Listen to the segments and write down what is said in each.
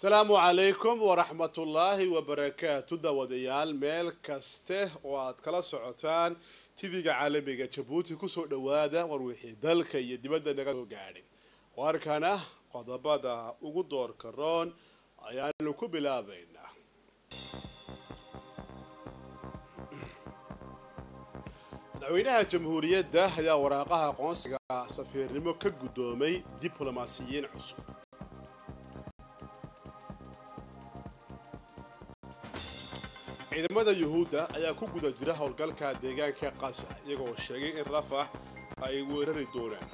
asalaamu calaykum waraxmatullaahi wabarakaatu daawadayaal meel kaste oo aad kala socotaan tv-ga caalamiga jabuuti ku soo dhawaada war wixii dalka iyo dibadda naga soo gaadhay. Warkana qodobada ugu doorka roon ayaanu ku bilaabaynaa. Madaxweynaha jamhuuriyadda ayaa waraaqaha aqoonsiga safiirnimo ka guddoomay diblomaasiyiin cusub ciidamada yuhuudda ayaa ku guda jira howlgalka deegaanka qasa iyagoo sheegay in rafax ay weerari doonaan.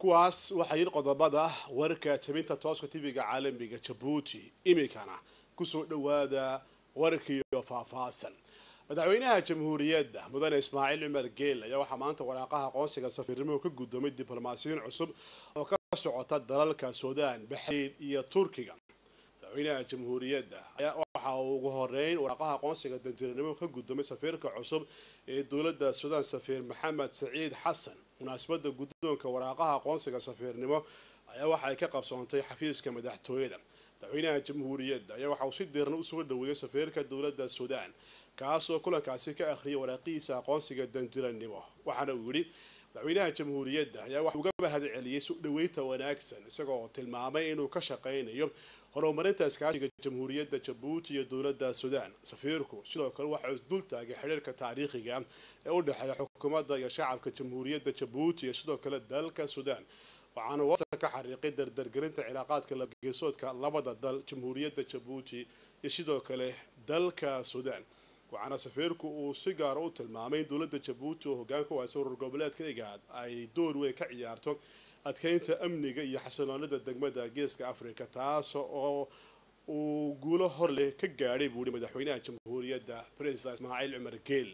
Kuwaas waxaa yidhi qodobada warka jabinta tooska tv-ga caalamiga jabuuti iminkana ku soo dhawaada warkiiyo faahfaahsan. Madaxweynaha jamhuuriyadda mudane ismaaciil cumar geel ayaa waxaa maanta waraaqaha aqoonsiga safiirnimo ka guddoomay diblomaasiyiin cusub oo ka socota dalalka suudaan baxrayn iyo turkiga madaxweynaha jamhuuriyadda. Waxa uu ugu horeyn waraaqaha aqoonsiga danjiranimo ka guddoomay safiirka cusub ee dowladda suudaan safiir maxamed saciid xasan munaasabada guddoonka waraaqaha aqoonsiga safiirnimo ayaa waxa ay ka qabsoontay xafiiska madaxtooyada. Madaxweynaha jamhuuriyadda ayaa waxa uu si diirna u soo dhaweeyay safiirka dowladda suudaan kaasoo kulankaasi ka akhriyay waraaqihiisa aqoonsiga danjiranimo waxaana uu yidhi madaxweynaha jamhuuriyadda ayaa waxa uga mahad celiyey soo dhaweynta wanaagsan isagoo tilmaamay inuu ka shaqaynayo horumarinta iskaashiga jamhuuriyadda jabuuti iyo dowladda suudaan safiirku sidoo kale waxa uu dul taagay xiriirka taariikhiga ee u dhexeeya xukuumadda iyo shacabka jamhuuriyadda jabuuti iyo sidoo kale dalka suudaan waxaana wata ka xariiqay dardargelinta cilaaqaadka lageesoodka labada dal jamhuuriyadda jabuuti iyo sidoo kale dalka suudaan waxaana safiirku uu si gaara u tilmaamay in dowladda jabuuti oo hogaanka u haysa urur goboleedka igaad ay door weyn ka ciyaarto adkeynta amniga iyo xasiloonida degmada geeska africa taas oo uu guulo hor leh ka gaadhay buu yihi madaxweynaha jamhuuriyadda president ismaaciil cumar geel.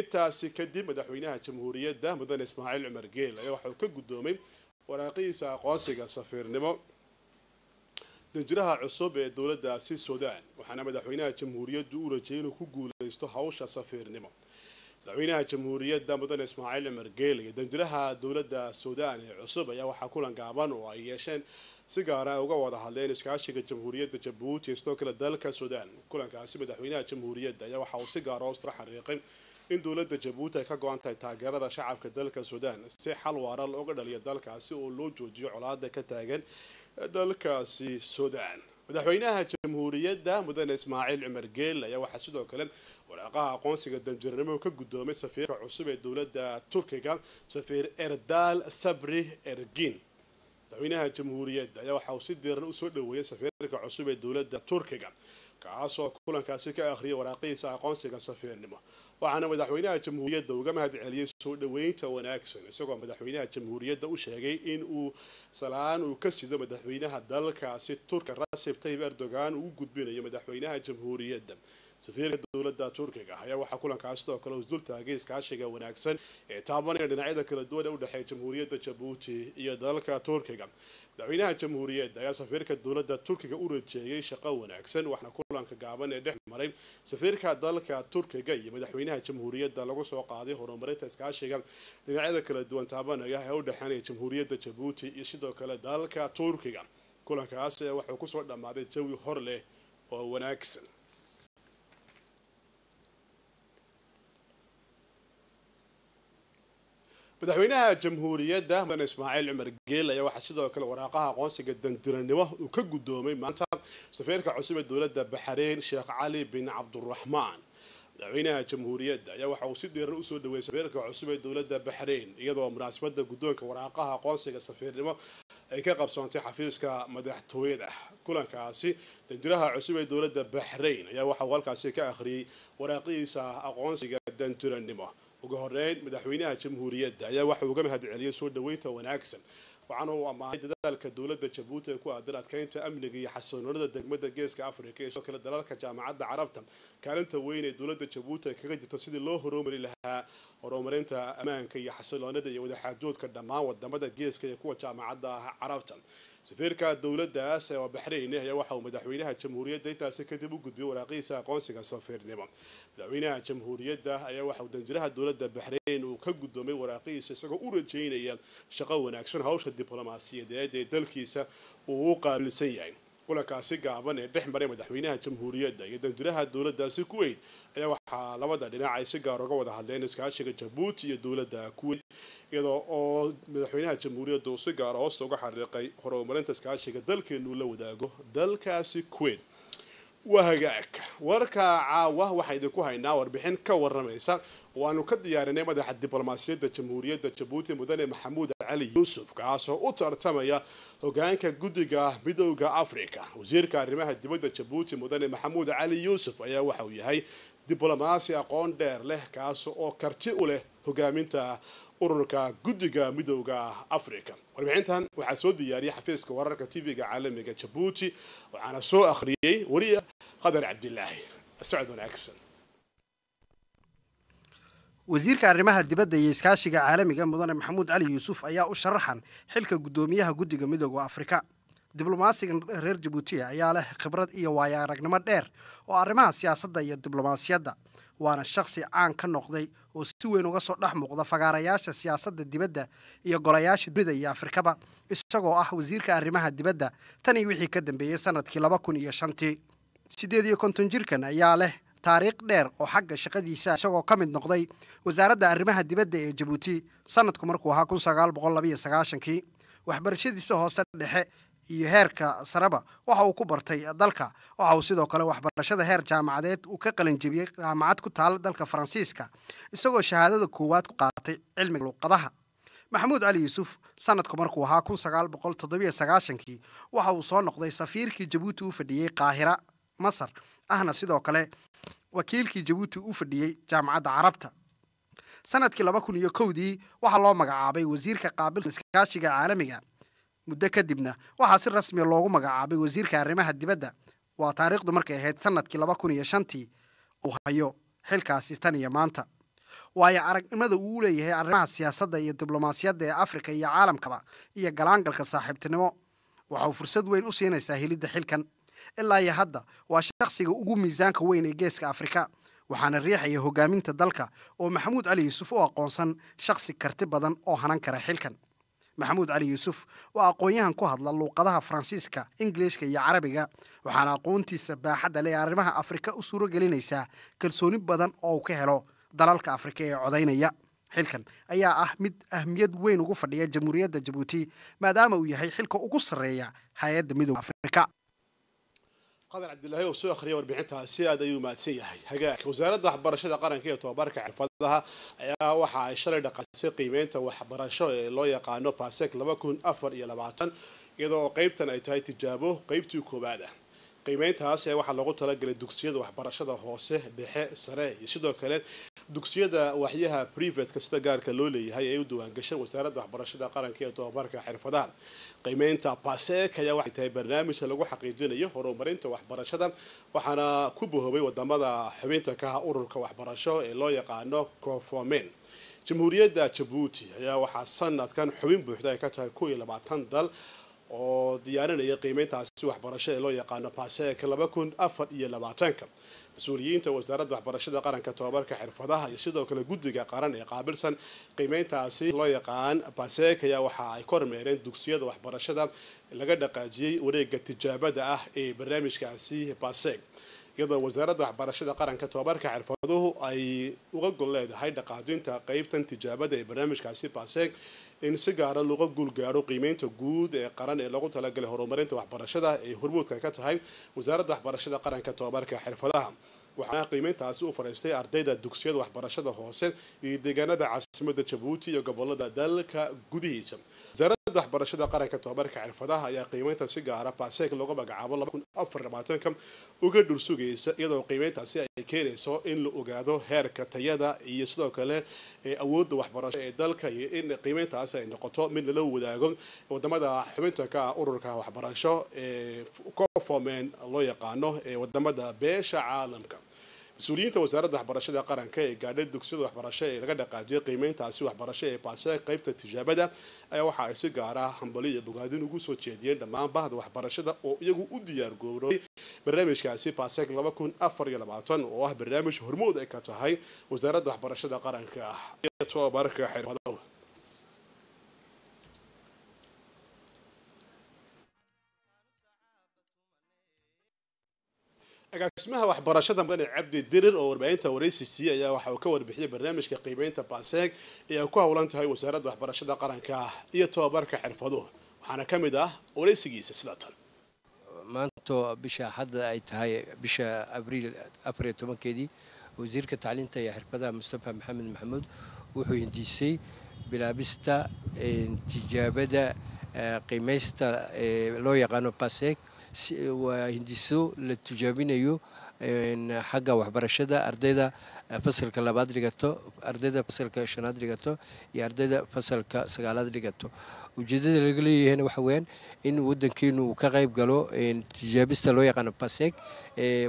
Intaasi kadib madaxweynaha jamhuuriyadda mudane ismaaciil cumar geel ayaa waxauu ka guddoomay waraaqihiisa aqoonsiga safiirnimo danjiraha cusub ee dowladdaasi suudaan waxaana madaxweynaha jamhuuriyaddu u rajayay inuu ku guuleysto hawsha safiirnimo madaxweynaha jamhuuriyadda mudane ismaaciil cumar geel iyo danjiraha dowladda suudaan ee cusub ayaa waxaa kulan gaaban oo ay yeesheen si gaara uga wada hadleen iskaashiga jamhuuriyadda jabuuti iyo sidoo kale dalka suudaan. Kulankaasi madaxweynaha jamhuuriyadda ayaa waxa uu si gaara hoostara xariiqay in dowladda jabuuti ay ka go-an tahay taageerada shacabka dalka suudaan si xal waara looga dhaliyo dalkaasi oo loo joojiyo colaada ka taagan dalkaasi suudaan madaxweynaha jamhuuriyadda mudane ismaaciil cumar geel ayaa waxaa sidoo kale waraaqaha aqoonsiga danjirnimo ka guddoomay safiirka cusub ee dowladda turkiga safiir erdal sabri ergin. Madaxweynaha jamhuuriyadda ayaa waxa uu si diiran u soo dhaweeyay safiirka cusub ee dowladda turkiga kaasoo kulankaasi ka akhriyay waraaqihiisa aqoonsiga safiirnimo waxaana madaxweynaha jamhuuriyadda uga mahad celiyey soo dhaweynta wanaagsan isagoo madaxweynaha jamhuuriyadda u sheegay in uu salaan uu ka sido madaxweynaha dalkaasi turka rasib tayyib erdogan uu gudbinayo madaxweynaha jamhuuriyadda safiirka dowladda turkiga ayaa waxaa kulankaas sidoo kale isdul taagay iskaashiga wanaagsan ee taabanaya dhinacyada kala duwan ee u dhexeeya jamhuuriyadda jabuuti iyo dalka turkiga. Madaxweynaha jamhuuriyadda ayaa safiirka dowladda turkiga u rajeeyay shaqo wanaagsan waxaana kulanka gaaban ee dhex maray safiirka dalka turkiga iyo madaxweynaha jamhuuriyadda lagu soo qaaday horumarinta iskaashiga dhinacyada kala duwan taabanaya ee u dhexeynaya jamhuuriyadda jabuuti iyo sidoo kale dalka turkiga. Kulankaas waxuu ku soo dhammaaday jawi hor leh oo wanaagsan madaxweynaha jamhuuriyadda mudane ismaaciil cumar geel ayaa waxaa sidoo kale waraaqaha aqoonsiga dandiranimo uu ka guddoomay maanta safiirka cusub ee dowladda baxreyn sheekh cali bin cabduraxmaan madaxweynaha jamhuuriyadda ayaa waxa uu si dhiiran usoo dhaweeyay safiirka cusub ee dowladda baxreyn iyadoo munaasabada guddoonka waraaqaha aqoonsiga safiirnimo ay ka qabsoontay xafiiska madaxtooyada kulankaasi danjiraha cusub ee dowladda baxreyn ayaa waxa uu halkaasi ka akhriyey waraaqihiisa aqoonsiga dandiranimo madaxweynaha jamhuuriyadda ayaa waxa uga mahad celiyay soo dhaweynta wanaagsan waxaana uu ammaanay dadaalka dowladda jabuuti ee ku aadan adkeynta amniga iyo xasiloonida degmada geeska africa iyo sidoo kale dalalka jaamacadda carabta kaalinta weyn ee dowladda jabuuti ay kaga jirto sidii loo horumari lahaa horumarinta ammaanka iyo xasiloonida iyo wadaxaajoodka dhammaan wadamada geeska iyo kuwa jaamacadda carabta oo baxrayn ayaa waxa uu madaxweynaha jamhuuriyadda intaasi kadib u gudbiyay waraaqihiisa aqoonsiga safiirnimo madaxweynaha jamhuuriyadda ayaa waxa uu danjiraha dowladda baxrayn uu ka guddoomay waraaqihiisa isagoo u rajeynaya shaqo wanaagsan hawsha diblomaasiyadeed ee dalkiisa uu u qaabilsan yahay kulankaasi gaaban ee dhex maray madaxweynaha jamhuuriyadda iyo danjiraha dowladaasi kuwait ayaa waxaa labada dhinac ay si gaar uga wada hadleen iskaashiga jabuuti iyo dowladda kuwait iyadoo oo madaxweynaha jamhuuriyadda uu si gaara hoosta uga xariiqay horumarinta iskaashiga dalkeenuu la wadaago dalkaasi kuwait waa hagaag warka caawa waxaa idinku haynaa warbixin ka waramaysa waanu ka diyaarinay madaxa diblomaasiyadda jamhuuriyadda jabuuti mudane maxamuud cali yuusuf kaasoo u tartamaya hogaanka guddiga midowda africa wasiirka arrimaha dibadda jabuuti mudane maxamuud cali yuusuf ayaa waxa uu yahay diblomaasi aqoon dheer ururka guddiga midowda africa warbixintan waxaa soo diyaariyay xafiiska wararka tv-ga caalamiga jabuuti waxaana soo akhriyey wariya qadar cabdilaahi socod wanaagsan. Wasiirka arrimaha dibadda iyo iskaashiga caalamiga mudane maxamuud cali yuusuf ayaa u sharaxan xilka guddoomiyaha guddiga midooda afrika. Diblomaasigan reer jabuutiya ayaa leh khibrad iyo waayo aragnimo dheer oo arrimaha siyaasadda iyo diblomaasiyadda waana shakhsi caan ka noqday oo si weyn uga soo dhex muuqda fagaarayaasha siyaasadda dibadda iyo golayaasha dunida iyo afrikaba isagoo ah wasiirka arrimaha dibadda. Tan wixii ka dambeeyey sannadkii laba kun iyo shantii. Siddeed iyo konton jirkan ayaa leh taariikh dheer oo xagga shaqadiisa isagoo ka mid noqday wasaaradda arrimaha dibadda ee jabuuti. Sanadku markuu ahaa kun sagaal boqol labayo sagaashankii waxbarashadiisa hoose dhexe iyo heerka sareba waxa uu ku bartay dalka waxa uu sidoo kale waxbarashada heer jaamacadeed uu ka qalin jebiyey jaamacad ku taala dalka faransiiska isagoo shahaadada koowaad ku qaatay cilmiga luuqadaha maxamuud cali yuusuf sanadku markuu ahaa kun sagaal boqol toddobiyo sagaashankii waxa uu soo noqday safiirkii jabuuti u fadhiyey qaahira masar ahna sidoo kale wakiilkii jabuuti u fadhiyey jaamacadda carabta. Sanadkii laba kun iyo kowdii waxaa loo magacaabay wasiirka qaabilsan iskaashiga caalamiga muddo kadibna waxaa si rasmiya loogu magacaabay wasiirka arrimaha dibadda. Waa taariikhdu markay ahayd sannadkii laba kun iyo shantii uu hayo xilkaasi tan iyo maanta. Waayo aragnimada uu leeyahay arrimaha siyaasadda iyo diblomaasiyadda ee afrika iyo caalamkaba iyo galaangalka saaxiibtinimo. Waxa uu fursad weyn u siinaysaa helidda xilkan. Ilaa iyo hadda waa shakhsiga ugu miisaanka weyn ee geeska afrika waxaana riixaya hogaaminta dalka oo maxamuud cali yuusuf u aqoonsan shakhsi karti badan oo hanan kara xilkan maxamuud cali yuusuf waa aqoon-yahan ku hadla luuqadaha faransiiska ingilishka iyo carabiga waxaana aqoontiisa baaxadda leh arrimaha afrika u suuro gelinaysaa kalsooni badan oo uu ka helo dalalka afrika ee codaynaya. Xilkan ayaa ah mid ahmiyad weyn ugu fadhiya jamhuuriyadda jabuuti maadaama uu yahay xilka ugu sarreeya hay'adda midooda afrika qadar cabdilaahi oo soo akhriyay warbixintaasi aad ayuu mahadsan yahay. Hagaag. Wasaaradda waxbarashada qaranka iyo tobabarka xirfadaha ayaa waxa ay shalay dhaqaysay qiimeynta waxbarasho ee loo yaqaano pasek laba kun afar iyo labaatan iyadoo qeybtan ay tahay tijaabo qeybtii koowaad. ah qiimeyntaas ee waxaa loogu talagalay dugsiyada waxbarashada hoose dhexe sare iyo sidoo kale dugsiyada waxyaha privatka sida gaarka loo leeyahay ee u diwaangashan wasaaradda waxbarashada qaranka iyo tobabarka xirfadaha. Qiimeynta pasek ayaa waxay tahay barnaamijka lagu xaqiijinayo horumarinta waxbarashada waxaana ku bohobay waddamada xubinta ka ururka waxbarasho ee loo yaqaano conformen jamhuuriyadda jabuuti ayaa waxaa sanadkan xubin buuxda ay ka tahay kow iyo labaatan dal oo diyaarinaya qiimeyntaasi waxbarasho ee loo yaqaano pasek laba kun afar iyo labaatanka. Mas'uuliyiinta wasaaradda waxbarashada qaranka tobabarka xirfadaha iyo sidoo kale guddiga qaran ee qaabilsan qiimeyntaasi loo yaqaan pasek ayaa waxa ay kormeereen dugsiyada waxbarashada laga dhaqaajiyey wareega tijaabada ah ee barnaamijkaasi pasek iyadoo wasaaradda waxbarashada qaranka tobabarka xirfaduhu ay uga gol leedahay dhaqaajinta qeybtan tijaabada ee barnaamijkaasi pasek in si gaara looga guulgaaro qiimeynta guud ee qaran ee lagu talagalay horumarinta waxbarashada ee hormuudka ka tahay wasaaradda waxbarashada qaranka tobabarka xirfadaha waxaana qiimeyntaasi u fadhiistay ardayda dugsiyada waxbarashada hoose iyo deegaanada caasimada jabuuti iyo gobolada dalka gudihiisa wasaaradda waxbarashada qaranka tobabarka xirfadaha ayaa qiimeynta si gaara pasek looga magacaabo uga dhursugaysa iyadoo qiimeyntaasi ay keenayso in la ogaado heerka tayada iyo sidoo kale awoodda waxbarasho ee dalka iyo in qiimeyntaasi ay noqoto mid lala wadaago waddamada xubinta ka ah ururka waxbarasho ee conformen loo yaqaano ee waddamada beesha caalamka mas-uuliyiinta wasaaradda waxbarashada qaranka ee gaadhay dugsiyada waxbarasho ee laga dhaqaajiyay qiimeyntaasi waxbarasho ee baasee qeybta tijaabada ayaa waxa ay si gaara hambali iyo bogaadin ugu soo jeediyeen dhammaan bahda waxbarashada oo iyagu u diyaar goobay barnaamijkaasi baasek oo ah barnaamij hormood ay ka tahay wasaaradda waxbarashada qaranka iyo tobabarka xirfadaha agaasimaha waxbarashada mudane cabdi dirir oo warbaahinta waraysi siiyey ayaa waxa uu ka warbixiyey barnaamijka qiimeynta baaseeg ee ay ku howlan tahay wasaaradda waxbarashada qaranka iyo tobabarka xirfaduhu waxaana ka mid ah waraysigiisa sida tan. Maanto bisha hadda ay tahay bisha abriil afar iyo tobankeedii wasiirka tacliinta iyo xirfadaha mustafa maxamed maxamuud wuxuu hindiisay bilaabista tijaabada qiimeysta loo yaqaano baseg waa hindiso la tijaabinayo xagga waxbarashada ardayda fasalka labaad dhigato ardayda fasalka shanaad dhigato iyo ardayda fasalka sagaalaad dhigato. Ujeedada laga leeyahayna waxa weyaan in wadankeenu uu ka qayb galo tijaabista loo yaqaano baseg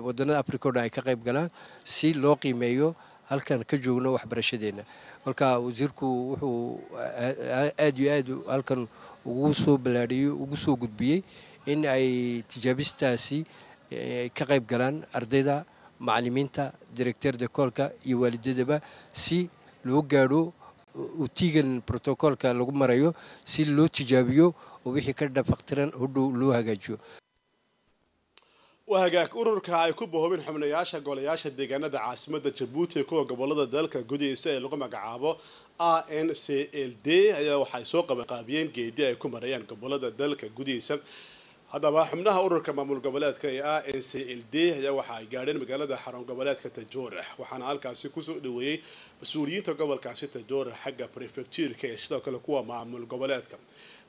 wadanada africa o dhan ay ka qayb galaan si loo qiimeeyo halkan ka joogno waxbarashadeena. Kolka wasiirku wuxuu aad iyo aad halkan ugu soo ballaadhiyey ugu soo gudbiyey in ay tijaabistaasi ka qayb galaan ardayda macalimiinta directeur de koolka iyo waalidadaba si loo gaadho utiigan protocoolka lagu marayo si loo tijaabiyo oo wixii ka dhafaqtiran hodhow loo hagaajiyo. Waa hagaag ururka ay ku bahoobeen xubnayaasha golayaasha deegaanada caasimada jabuuti kuwa gobollada dalka gudihiisa ee lagu magacaabo a n c l d ayaa waxay soo qabanqaabiyeen geedi ay ku marayaan gobollada dalka gudihiisa haddaba xubnaha ururka maamul goboleedka ee a n c l d ayaa waxa ay gaadheen magaalada xarun goboleedka tajoora waxaana halkaasi kusoo dhaweeyey mas-uuliyiinta gobolkaasi tajoora xagga prefectuurka ee sidoo kale kuwa maamul goboleedka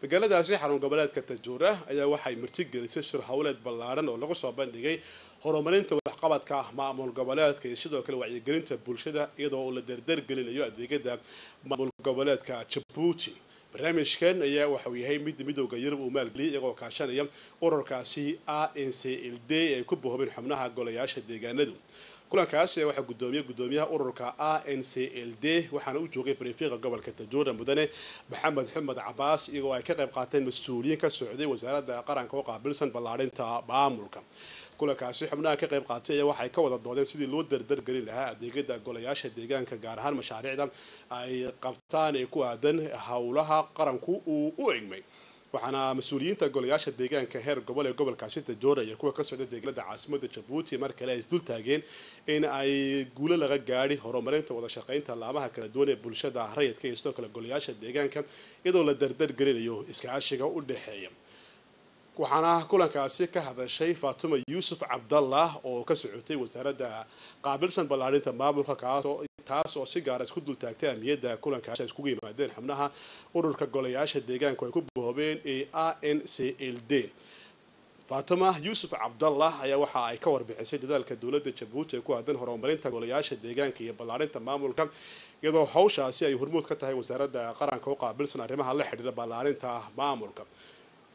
magaaladaasi xarun goboleedka tajoora ayaa waxay martigelisay shir howleed ballaaran oo lagu soo bandhigay horumarinta waxqabadka maamul goboleedka iyo sidoo kale wacyigelinta bulshada iyadoo uu la dardargelinayo adeegyada maamul goboleedka jabuuti barnaamijkan ayaa waxauu yahay mid midowda yurub uu maalgeliyay iyagoo kaashanaya ururkaasi a n c l d ay ku bahoobeen xubnaha golayaasha deegaanadu kulankaas ayaa waxaa gudoomiye gudoomiyaha ururka a n c l d waxaana u joogay barifiiqa gobolka tajoora mudane maxamed xumed cabaas iyagoo ay ka qayb qaateen mas-uuliyiin ka socday wasaaradda qaranka u qaabilsan ballaadhinta maamulka kulankaasi xubnaha ka qayb qaatay ayaa waxay ka wada doodeen sidii loo dardargelin lahaa adeegyada golayaasha deegaanka gaar ahaan mashaariicda ay qabtaan ee ku aadan howlaha qaranku uu u egmay waxaana mas'uuliyiinta golayaasha deegaanka heer gobol ee gobolkaasi tajoora iyo kuwa ka socda deegaanada caasimada jabuuti mar kale ay isdul taageen in ay guulo laga gaadhi horumarinta wada shaqaynta laamaha kala duwan ee bulshada rayidka iyo sidoo kale golayaasha deegaanka iyadoo la dardargelinayo iskaashiga u dhexeeya waxaana kulankaasi ka hadashay faatuma yuusuf cabdallah oo ka socotay wasaaradda qaabilsan ballaadhinta maamulka taas oo si gaara isku dultaagtay ahmiyadda kulankaasi ay iskugu yimaadeen xubnaha ururka golayaasha deegaanku ay ku bahoobeen ee a n c l d faatuma yuusuf cabdallah ayaa waxa ay ka warbixisay dadaalka dowladda jabuuti ee ku aadan horumarinta golayaasha deegaanka iyo ballaadhinta maamulka iyadoo hawshaasi ay hormuud ka tahay wasaaradda qaranka u qaabilsan arrimaha la xidhiira ballaadhinta maamulka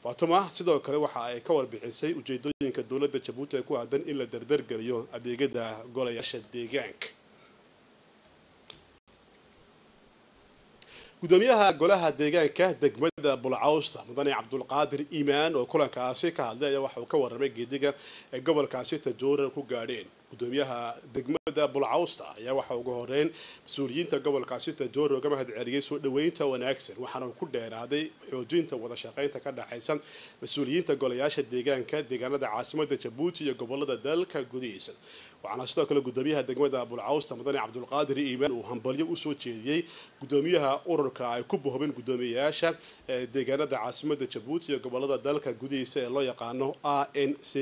faatuma sidoo kale waxa ay ka warbixisay ujeedooyinka dowladda jabuuti ee ku aadan in la dardargeliyo adeegyada golayaasha deegaanka. Gudoomiyaha golaha deegaanka degmada bulcawsta mudane cabdulqaadir iimaan oo kulankaasi ka hadlay ayaa waxa uu ka warramay geediga ay gobolkaasi tajoora ku gaadheen gudoomiyaha degmada bulcawsta ayaa waxa ugu horeyn mas-uuliyiinta gobolkaasi tajoora uga mahad celiyey soo dhaweynta wanaagsan waxaana ku dheeraaday xoojinta wada shaqaynta ka dhexaysa mas-uuliyiinta golayaasha deegaanka deegaanada caasimada jabuuti iyo gobolada dalka gudihiisa waxaana sidoo kale gudoomiyaha degmada bulcawsta mudane cabdulqaadir iimaan uu hambalyo usoo jeediyey gudoomiyaha ururka ay ku bohobeen gudoomiyayaasha deegaanada caasimada jabuuti iyo gobolada dalka gudihiisa ee loo yaqaano a n c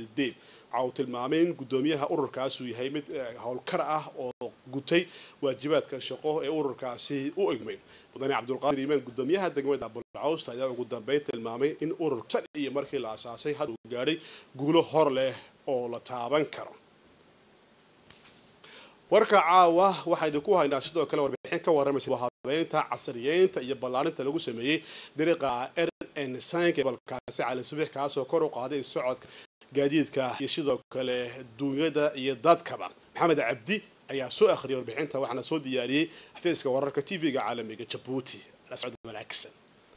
l d. Waxa uu tilmaamay in gudoomiyaha ururkaas uu yahay mid howlkar ah oo gutay waajibaadka shaqo ee ururkaasi u egmay mudane cabdulqaadir iimaan gudoomiyaha degmada bulcawsta ayaa ugu dambeyn tilmaamay in urur tan iyo markii la asaasay had uu gaadhay guulo hor leh oo la taaban karo. Warka caawa waxaa idinku haynaa sidoo kale warbixin ka warramaysa habeynta casriyeynta iyo ballaarinta lagu sameeyey dariiqa r n sank gobolkaasi cali subax kaasoo kor u qaaday socodka gaadiidka iyo sidoo kale duunyada iyo dadkaba. Maxamed cabdi ayaa soo akhriyay warbixinta waxaana soo diyaariyey xafiiska wararka tv-ga caalamiga jabuuti wanaagsan.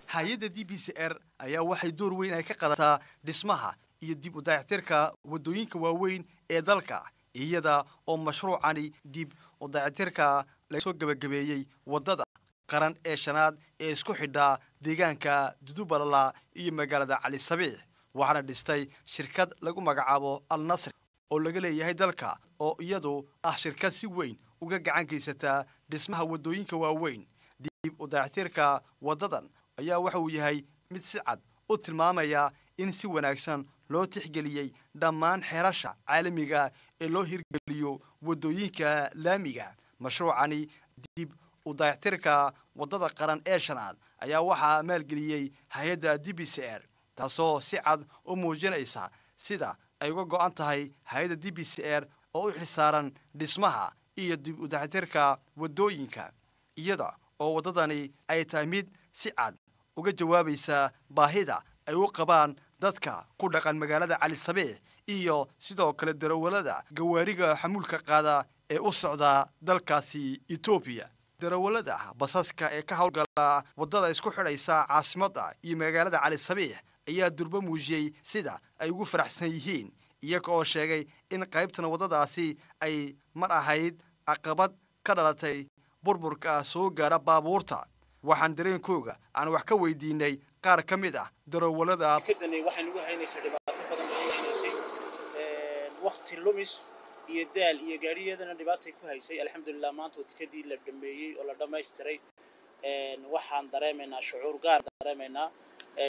Hay'adda d b c r ayaa waxay door weyn ay ka qadataa dhismaha iyo dib u dayactirka waddooyinka waaweyn ee dalka iyada oo mashruucani dib u dayactirka la soo gebagabeeyey waddada qaran ee shanaad ee isku xidhaa deegaanka dudubalala iyo magaalada cali sabiix waxaana dhistay shirkad lagu magacaabo al nasri oo laga leeyahay dalka oo iyadu ah shirkad si weyn uga gacan geysataa dhismaha waddooyinka waaweyn. Dib u dayactirka waddadan ayaa waxa uu yahay mid si cad u tilmaamaya in si wanaagsan loo tixgeliyey dhammaan xeerasha caalamiga ee loo hirgeliyo waddooyinka laamiga. Mashruucani dib u dayactirka waddada qaran ee shanaad ayaa waxaa maalgeliyey hay'adda d b c r taasoo si cad u muujinaysa sida ay uga go'an tahay hay'adda d b c r oo u xilsaaran dhismaha iyo dib u dayactirka waddooyinka iyada oo waddadani ay tahay mid si cad uga jawaabaysa baahida ay u qabaan dadka ku dhaqan magaalada cali sabiix iyo sidoo kale darawallada gawaariga xamuulka qaada ee u socda dalkaasi etoobiya darawallada basaska ee ka howlgala waddada isku xidhaysa caasimadda iyo magaalada cali sabiix ayaa durbo muujiyey sida ay ugu faraxsan yihiin iyaga oo sheegay in qaybtan waddadaasi ay mar ahayd caqabad ka dhalatay burburka soo gaara baabuurta. Waxaan dareenkooga aan wax ka weydiinay qaar ka mid ah darawallada haynaysay wakti lumis iyo daal iyo gaadhiyadana dhibaatay ku haysay. Alxamdulilah maanta oo la dhameeyey oo la dhammaystiray waxaan dareemaynaa shucuur gaar dareemaynaa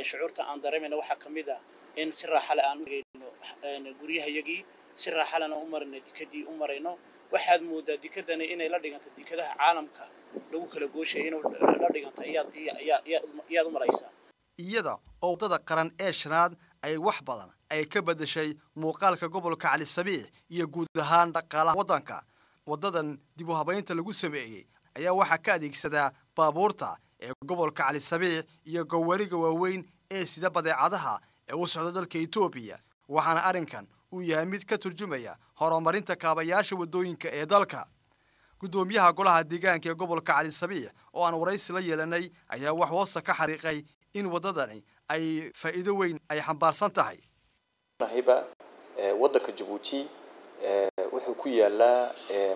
shucuurta aan dareemayna waxaa ka mid ah in si raaxale aan u geyno guryahayagii si raaxalena u marayno dikadii u marayno waxaad moodaa dikadani inay la dhiganta dikadaha caalamka lagu kala gooshaya inuu la dhiganta iyaad u maraysaa iyada oo waddada qaran ee shanaad ay wax badan ay ka beddeshay muuqaalka gobolka cali sabiix iyo guud ahaan dhaqaalaha waddanka. Waddadan dib u habaynta lagu sameeyey ayaa waxaa ka adeegsadaa baabuurta ee gobolka cali sabiix iyo gawaariga waaweyn ee sida badeecadaha ee u socda dalka etoobiya waxaana arrinkan uu yahay mid ka turjumaya horumarinta kaabayaasha waddooyinka ee dalka. Guddoomiyaha golaha deegaanka ee gobolka cali sabiix oo aan waraysi la yeelanay ayaa wax hoosta ka xariiqay in waddadani ay faa'iido weyn ay xambaarsan tahay. Waddanka jabuuti wuxuu ku yaalaa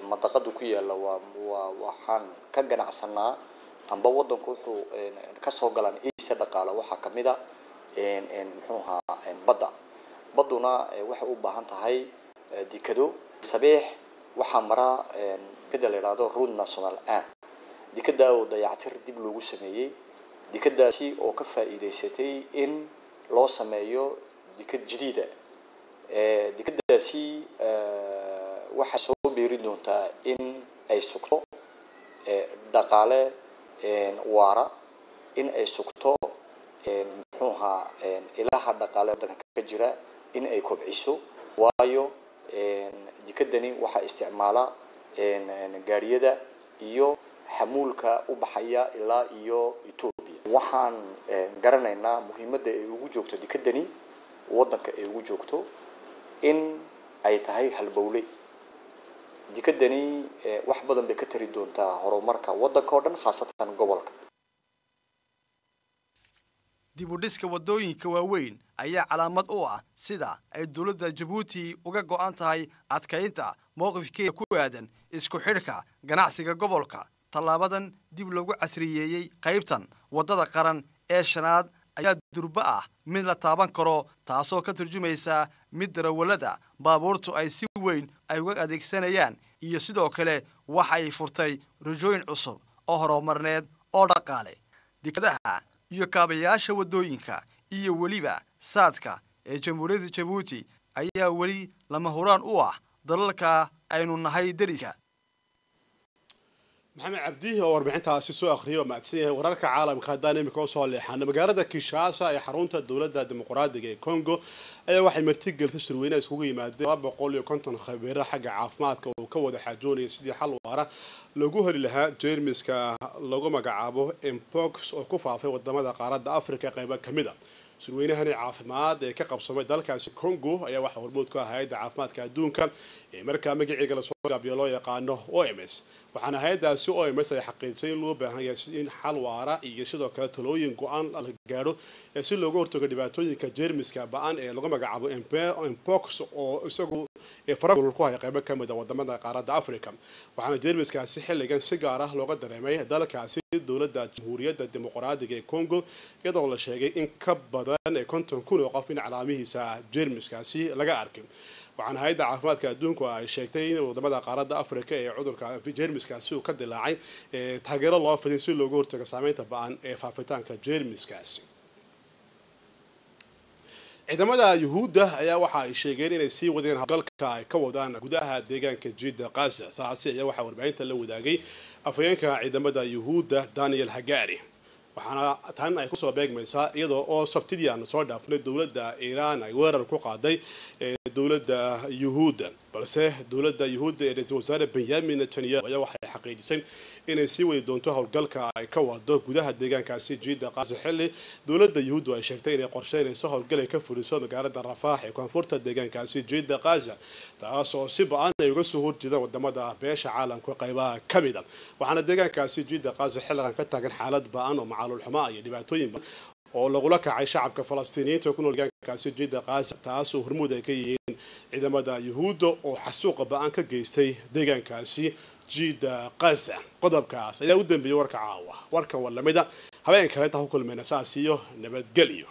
madaqadu ku yaalla waa waxaan ka ganacsanaa amba waddanku wuxuu ka soo galaan iisa dhaqaalo waxaa ka mid a muxuu ahaa badda. Badduna waxay u baahan tahay dikado sabiix waxaa maraa dikada la yidhaahdo road national an dikada oo dayactir dib loogu sameeyey. Dikadaasi oo ka faa'iidaysatay in loo sameeyo dikad jadiida. Dikadaasi waxay soo beeri doontaa in ay sugto dhaqaale waara in ay sugto muxuu ahaa ilaha dhaqaale waddanka ka jira in ay kobciso. Waayo dikadani waxaa isticmaala gaariyada iyo xamuulka u baxaya ilaa iyo etoobiya waxaan garanaynaa muhiimadda ay ugu joogto dikadani waddanka ay ugu joogto in ay tahay halbowle dikadani wax badan bay ka tari doontaa horumarka waddanka oo dhan khaasatan gobolka. Dib u dhiska waddooyinka waaweyn ayaa calaamad u ah sida ay dowladda jabuuti uga go'an tahay adkaynta mowqifkeeda ku aadan isku xidhka ganacsiga gobolka. Tallaabadan dib lagu casriyeeyey qaybtan waddada qaran ee shanaad ayaa durbo ah mid la taaban karo taasoo ka turjumaysa mid darawallada baabuurtu ay si weyn ay uga adeegsanayaan iyo sidoo kale waxay furtay rajooyin cusub oo horumarneed oo dhaqaale. Dekadaha iyo kaabayaasha waddooyinka iyo weliba saadka ee jamhuuriyadda jabuuti ayaa weli lama huraan u ah dalalka aynu nahay deriska maxamed cabdihi oo warbixintaasi soo akhriyay oo mahadsan yahay wararka caalamka haddaan imika u soo leexaano magaalada kinshasa ee xarunta dowladda dimuqraadiga ee congo ayaa waxay martigelisay shirweyne iskugu yimaadeen laba boqol iyo konton khabiiro xagga caafimaadka oo ka wada xaajoonaya sidii xal waara lagu heli lahaa jeermiska lagu magacaabo empox oo ku faafay waddamada qaaradda africa qeybo ka mid a. Shirweynahani caafimaad ee ka qabsamay dalkaasi congo ayaa waxaa hormuud ku ah hay'adda caafimaadka adduunka ee markaa magaciiga la soo gaabiyo loo yaqaano o m s waxaana hay'addaasi o m s ay xaqiijisay in loo baahan yahay in xal waara iyo sidoo kale talooyin go'aan la gaadho ee si looga hortago dhibaatooyinka jeermiska ba'an ee lagu magacaabo empox oo isagu ku haya qeybo ka mid a waddamada qaaradda africa waxaana jeermiskaasi xilligan si gaar ah looga dareemay dalkaasi dowladda jamhuuriyadda dimuqraadiga ee congo iyadoo la sheegay in ka badan konton kun oo qof in calaamihiisa jeermiskaasi laga arkay waxaana hay'adda caafimaadka adduunku ay sheegtay in waddamada qaaradda africa ee cudurka jeermiskaasi uu ka dilaacay taageero loo fidin si looga hortago saameynta ba'an ee faafitaanka jeermiskaasi ciidamada yuhuudda ayaa waxa ay sheegeen inay sii wadeen howlgalka ay ka wadaan gudaha deegaanka jidda kaza saasi ayaa waxaa warbaahinta la wadaagay afhayeenka ciidamada yuhuudda daniel hagari. Waxaana tan ay ku soo beegmaysaa iyadoo oo sabtidii aan soo dhaafnay dowladda iiraan ay weerar ku qaaday dowladda yuhuudda balse dowladda yuhuudda ee ra'iisul wasaare benyamin netanyahu ayaa waxay xaqiijisay inay sii wadi doonto howlgalka ay ka wado gudaha deegaankaasi jiida qaasi xilli. Dowladda yuhuuddu ay sheegtay inay qorsheynayso howlgal ay ka fuliso magaalada rafaax ee koonfurta deegaankaasi jiida kaza taas oo si ba'an ay uga soo horjeedaan waddamada beesha caalamka qaybaha ka mid a waxaana deegaankaasi jiida kaza xilligan ka taagan xaalad ba'an oo macaaluul xumaa iyo dhibaatooyin oo lagula kacay shacabka falastiiniyiinta ku nool deegaankaasi jiida kaza taasoo hormuud ay ka yihiin ciidamada yuhuudda oo xasuuqa ba'an ka geystay deegaankaasi jiida kaza qodobkaas ayaa u dambeeyay warka caawa. Warkan war lamida habeen kale intaa ku kulmayna saas iyo nabadgelyo